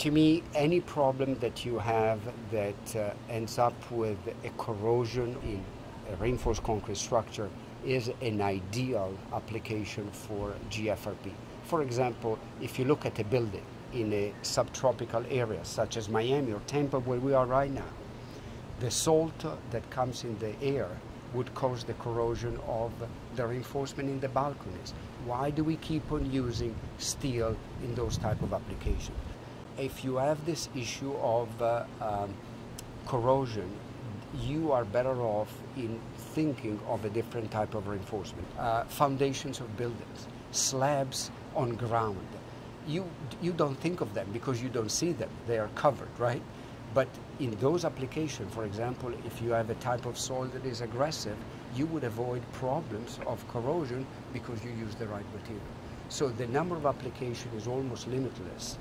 To me, any problem that you have that uh, ends up with a corrosion in a reinforced concrete structure is an ideal application for GFRP. For example, if you look at a building in a subtropical area such as Miami or Tampa where we are right now, the salt that comes in the air would cause the corrosion of the reinforcement in the balconies. Why do we keep on using steel in those type of applications? If you have this issue of uh, um, corrosion, you are better off in thinking of a different type of reinforcement. Uh, foundations of buildings, slabs on ground. You, you don't think of them because you don't see them. They are covered, right? But in those applications, for example, if you have a type of soil that is aggressive, you would avoid problems of corrosion because you use the right material. So the number of applications is almost limitless